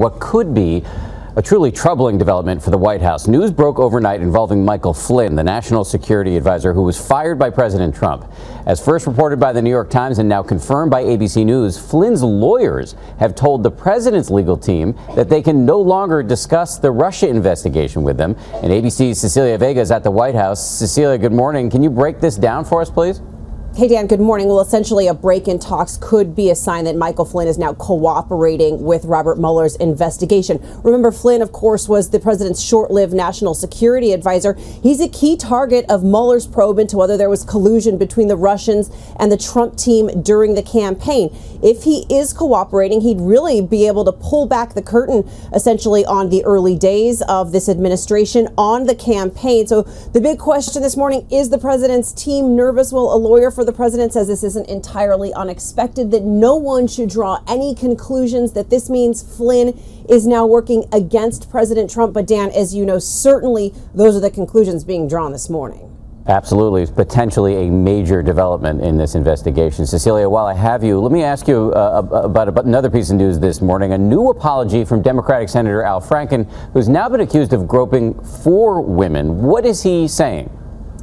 what could be a truly troubling development for the White House. News broke overnight involving Michael Flynn, the national security advisor who was fired by President Trump. As first reported by the New York Times and now confirmed by ABC News, Flynn's lawyers have told the president's legal team that they can no longer discuss the Russia investigation with them. And ABC's Cecilia Vega is at the White House. Cecilia, good morning. Can you break this down for us, please? Hey, Dan, good morning. Well, essentially, a break in talks could be a sign that Michael Flynn is now cooperating with Robert Mueller's investigation. Remember, Flynn, of course, was the president's short lived national security advisor. He's a key target of Mueller's probe into whether there was collusion between the Russians and the Trump team during the campaign. If he is cooperating, he'd really be able to pull back the curtain essentially on the early days of this administration, on the campaign. So, the big question this morning is the president's team nervous? Well, a lawyer for the president says this isn't entirely unexpected, that no one should draw any conclusions that this means Flynn is now working against President Trump. But, Dan, as you know, certainly those are the conclusions being drawn this morning. Absolutely. It's potentially a major development in this investigation. Cecilia, while I have you, let me ask you uh, about, about another piece of news this morning. A new apology from Democratic Senator Al Franken, who's now been accused of groping four women. What is he saying?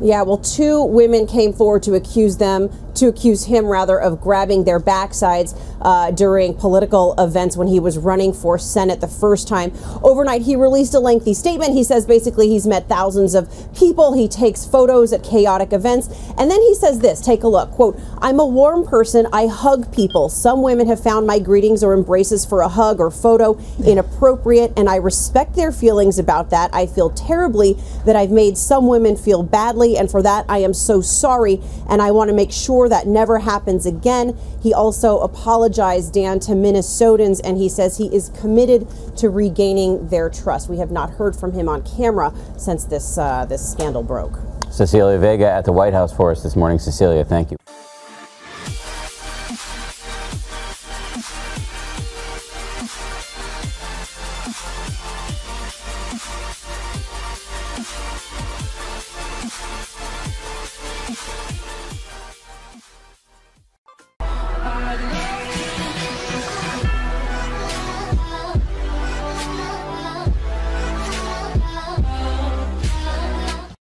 Yeah, well, two women came forward to accuse them, to accuse him rather, of grabbing their backsides uh, during political events when he was running for Senate the first time. Overnight, he released a lengthy statement. He says basically he's met thousands of people. He takes photos at chaotic events. And then he says this take a look. Quote, I'm a warm person. I hug people. Some women have found my greetings or embraces for a hug or photo inappropriate, and I respect their feelings about that. I feel terribly that I've made some women feel badly and for that I am so sorry, and I want to make sure that never happens again. He also apologized, Dan, to Minnesotans, and he says he is committed to regaining their trust. We have not heard from him on camera since this, uh, this scandal broke. Cecilia Vega at the White House for us this morning. Cecilia, thank you. Alrighty.